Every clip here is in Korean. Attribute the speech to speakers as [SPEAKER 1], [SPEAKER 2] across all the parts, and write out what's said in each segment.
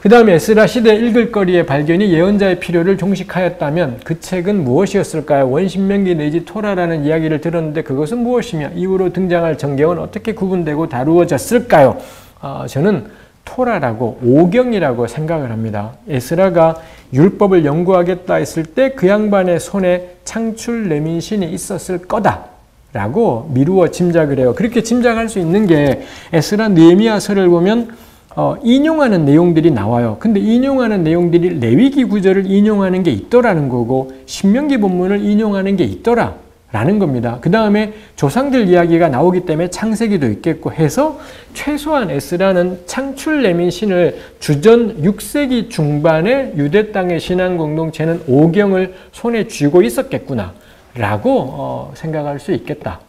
[SPEAKER 1] 그 다음에 에스라 시대 읽을 거리의 발견이 예언자의 필요를 종식하였다면 그 책은 무엇이었을까요? 원신명기 내지 토라라는 이야기를 들었는데 그것은 무엇이며 이후로 등장할 정경은 어떻게 구분되고 다루어졌을까요? 어, 저는 토라라고 오경이라고 생각을 합니다. 에스라가 율법을 연구하겠다 했을 때 그 양반의 손에 창출 레민신이 있었을 거다. 라고 미루어 짐작을 해요. 그렇게 짐작할 수 있는 게 에스라 느헤미야서를 보면 어, 인용하는 내용들이 나와요. 근데 인용하는 내용들이 레위기 구절을 인용하는 게 있더라는 거고 신명기 본문을 인용하는 게 있더라. 라는 겁니다. 그 다음에 조상들 이야기가 나오기 때문에 창세기도 있겠고 해서 최소한 에스라는 창출 내민 신을 주전 6세기 중반에 유대 땅의 신앙 공동체는 오경을 손에 쥐고 있었겠구나 라고 어, 생각할 수 있겠다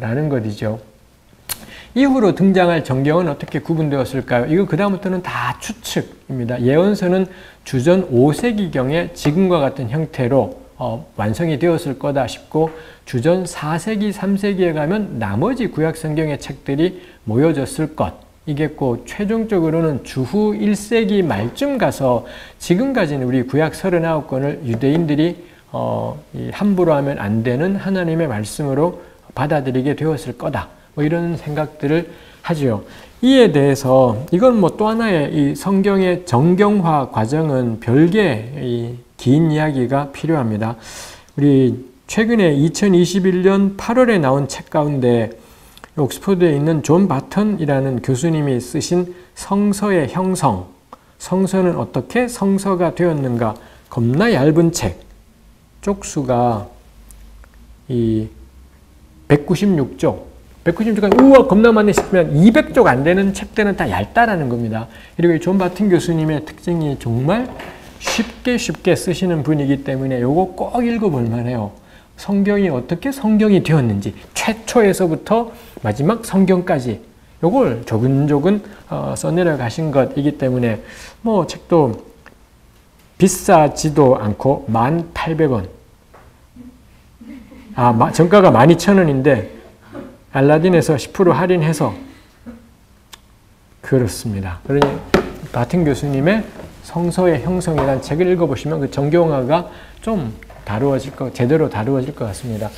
[SPEAKER 1] 라는 것이죠. 이후로 등장할 정경은 어떻게 구분되었을까요? 이거 그 다음부터는 다 추측입니다. 예언서는 주전 5세기경에 지금과 같은 형태로 어, 완성이 되었을 거다 싶고 주전 4세기, 3세기에 가면 나머지 구약 성경의 책들이 모여졌을 것 이겠고 최종적으로는 주후 1세기 말쯤 가서 지금까지는 우리 구약 39권을 유대인들이 어, 함부로 하면 안 되는 하나님의 말씀으로 받아들이게 되었을 거다. 뭐 이런 생각들을 하지요. 이에 대해서 이건 뭐 또 하나의 이 성경의 정경화 과정은 별개 긴 이야기가 필요합니다. 우리 최근에 2021년 8월에 나온 책 가운데 옥스퍼드에 있는 존 바턴이라는 교수님이 쓰신 성서의 형성, 성서는 어떻게 성서가 되었는가 겁나 얇은 책, 쪽수가 이 196쪽, 196쪽, 우와, 겁나 많네 싶으면 200쪽 안 되는 책들은 다 얇다라는 겁니다. 그리고 존 바튼 교수님의 특징이 정말 쉽게 쉽게 쓰시는 분이기 때문에 요거 꼭 읽어볼 만해요. 성경이 어떻게 성경이 되었는지, 최초에서부터 마지막 성경까지 요걸 조근조근 어, 써내려 가신 것이기 때문에 뭐 책도 비싸지도 않고 1,800원. 아, 정가가 12,000원인데 알라딘에서 10% 할인해서 그렇습니다. 그러니 같은 교수님의 성서의 형성이라는 책을 읽어보시면 그 정경화가 좀 다루어질 것, 제대로 다루어질 것 같습니다.